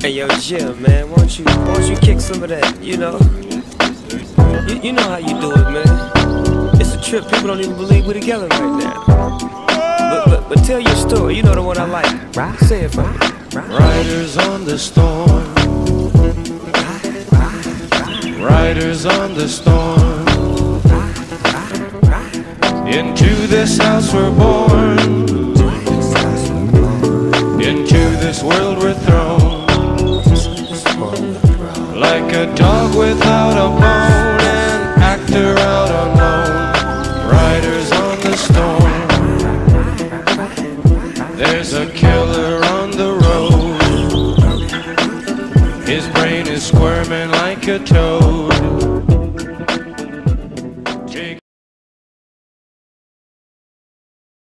Hey yo, Jim, man, won't you, won't you kick some of that? You know, you, you know how you do it, man. It's a trip. People don't even believe we're together right now. But, but, but tell your story. You know the one I like. Right? Say it for me. Riders on the storm. Riders on the storm. Into this house we're born. Into this world we're thrown like a dog without a bone, an actor out on loan, riders on the storm. There's a killer on the road, his brain is squirming like a toad.